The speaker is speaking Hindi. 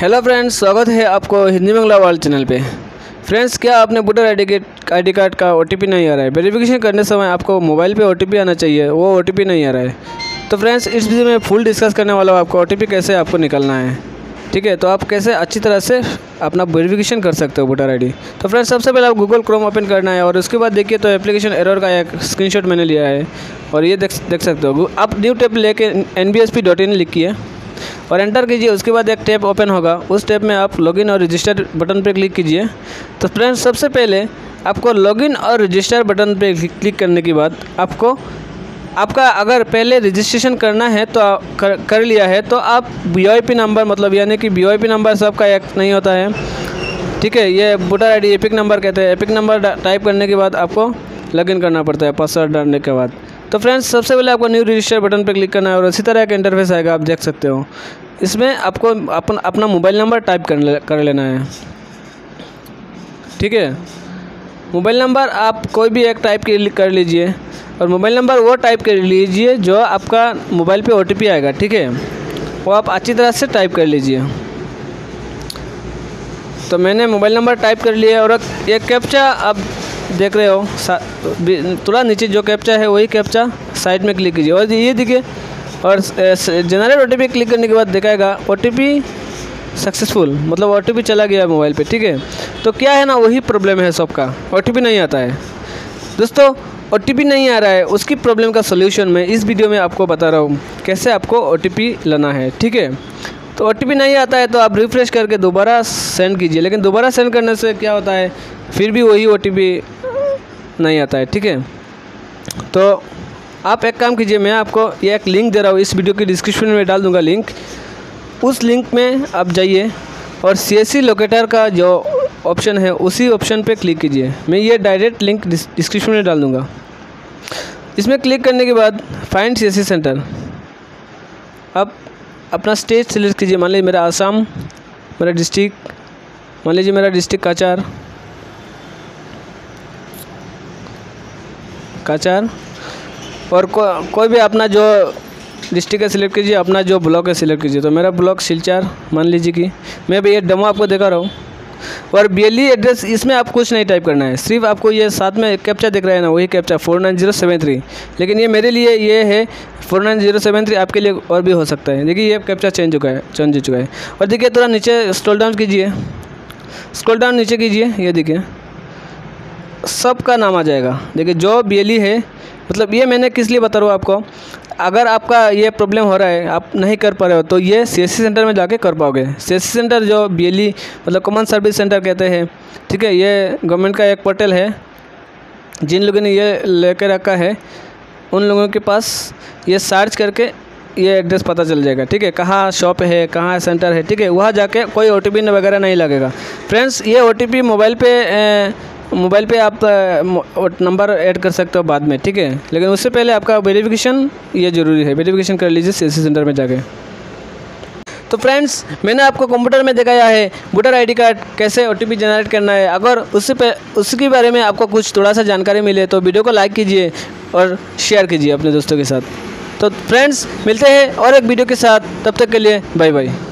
हेलो फ्रेंड्स स्वागत है आपको हिंदी बंगला वर्ल्ड चैनल पे। फ्रेंड्स क्या आपने voter I D I card का ओटीपी नहीं आ रहा है? वेरिफिकेशन करने समय आपको मोबाइल पे ओ आना चाहिए, वो ओटीपी नहीं आ रहा है। तो फ्रेंड्स इस वीडियो में फुल डिस्कस करने वाला हूँ आपको ओटीपी कैसे आपको निकलना है। ठीक है तो आप कैसे अच्छी तरह से अपना वेरिफिकेशन कर सकते हो वोटर आईडी तो फ्रेंड्स सबसे पहले आप गूगल क्रोम ओपन करना है और उसके बाद देखिए तो एप्लीकेशन एरर का एक स्क्रीनशॉट मैंने लिया है और ये देख देख सकते हो। आप न्यू टैब लेके N B S P dot in लिखिए। और एंटर कीजिए उसके बाद एक टैब ओपन होगा। उस टैब में आप लॉगिन और रजिस्टर बटन पर क्लिक कीजिए। तो फ्रेंड्स सबसे पहले आपको लॉगिन और रजिस्टर बटन पर क्लिक करने के बाद आपको आपका अगर पहले रजिस्ट्रेशन करना है तो कर, कर लिया है तो आप वी नंबर मतलब यानी कि वी नंबर सबका एक नहीं होता है। ठीक है ये वोटर आईडी एपिक नंबर कहते हैं। एपिक नंबर टाइप करने के बाद आपको लॉगिन करना पड़ता है पासवर्ड डालने के बाद। तो फ्रेंड्स सबसे पहले आपको न्यू रजिस्टर बटन पर क्लिक करना है और इसी तरह का इंटरफेस आएगा, आप देख सकते हो। इसमें आपको अपन, अपना मोबाइल नंबर टाइप कर कर लेना है। ठीक है? मोबाइल नंबर आप कोई भी एक टाइप कर लीजिए, और मोबाइल नंबर वो टाइप कर लीजिए जो आपका मोबाइल पे ओटीपी आएगा, ठीक है? वो आप अच्छी तरह से टाइप कर लीजिए। तो मैंने मोबाइल नंबर टाइप कर लिया और एक कैप्चा आप देख रहे हो थोड़ा नीचे जो कैप्चा है, वही कैप्चा साइड में क्लिक कीजिए। और ये देखिए, और जनरेट ओ क्लिक करने के बाद दिखाएगा ओ सक्सेसफुल मतलब ओटीपी चला गया मोबाइल पे, ठीक है? तो क्या है ना, वही प्रॉब्लम है सबका। ओटीपी नहीं आता है। दोस्तों ओटीपी नहीं आ रहा है, उसकी प्रॉब्लम का सोल्यूशन मैं इस वीडियो में आपको बता रहा हूँ, कैसे आपको ओ लाना है, ठीक है? तो OTP नहीं आता है तो आप रिफ़्रेश करके दोबारा सेंड कीजिए। लेकिन दोबारा सेंड करने से क्या होता है, फिर भी वही ओटीपी नहीं आता है, ठीक है? तो आप एक काम कीजिए, मैं आपको ये एक लिंक दे रहा हूँ, इस वीडियो की डिस्क्रिप्शन में डाल दूँगा लिंक उस लिंक में आप जाइए और सी एस लोकेटर का जो ऑप्शन है, उसी ऑप्शन पे क्लिक कीजिए। मैं ये डायरेक्ट लिंक डिस्क्रिप्शन में डाल दूँगा। इसमें क्लिक करने के बाद फाइंड सी सेंटर आप अपना स्टेट सेलेक्ट कीजिए। मान लीजिए मेरा आसाम मेरा डिस्ट्रिक्ट मान लीजिए मेरा डिस्ट्रिक्ट काचार। काचार। और को, कोई भी अपना जो डिस्ट्रिक्ट है सिलेक्ट कीजिए अपना जो ब्लॉक है सिलेक्ट कीजिए। तो मेरा ब्लॉक सिलचार मान लीजिए कि मैं भी ये डेमो आपको देखा रहा हूँ। और बी एड्रेस इसमें आप कुछ नहीं टाइप करना है। सिर्फ़ आपको ये साथ में कैप्चा दिख रहा है ना, वही captcha four nine zero seven three लेकिन ये मेरे लिए ये है four nine zero seven three आपके लिए और भी हो सकता है। देखिए ये कैप्चा चेंज चुका है चेंज हो चुका है। और देखिए थोड़ा नीचे स्क्रॉल डाउन कीजिए। स्क्रॉल डाउन नीचे कीजिए, ये देखिए। सब का नाम आ जाएगा। देखिए जो बी है मतलब ये मैंने किस लिए बता रहा हूँ आपको? अगर आपका ये प्रॉब्लम हो रहा है, आप नहीं कर पा रहे हो तो ये सीएससी सेंटर में जाके कर पाओगे। सीएससी सेंटर जो बी मतलब कॉमन सर्विस सेंटर कहते हैं, ठीक है, ये गवर्नमेंट का एक पोर्टल है, जिन लोगों ने ये लेकर रखा है, उन लोगों के पास ये सर्च करके ये एड्रेस पता चल जाएगा, ठीक है, कहाँ शॉप है, कहाँ सेंटर है, ठीक है, वहाँ जाके कोई ओटीपी वगैरह नहीं लगेगा। फ्रेंड्स ये ओ मोबाइल पे मोबाइल पे आप नंबर ऐड कर सकते हो बाद में, ठीक है? लेकिन उससे पहले आपका वेरिफिकेशन ये ज़रूरी है। वेरिफिकेशन कर लीजिए सी सेंटर में जाके। तो फ्रेंड्स, मैंने आपको कंप्यूटर में दिखाया है, वोटर आईडी कार्ड कैसे ओटीपी जनरेट करना है। अगर उससे पे उसके बारे में आपको कुछ थोड़ा सा जानकारी मिले तो वीडियो को लाइक कीजिए और शेयर कीजिए अपने दोस्तों के साथ। तो फ्रेंड्स, मिलते हैं और एक वीडियो के साथ। तब तक के लिए बाय बाय